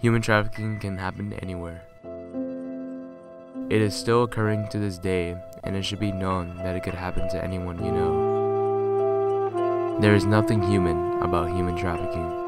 human trafficking can happen anywhere. It is still occurring to this day, and it should be known that it could happen to anyone you know. There is nothing human about human trafficking.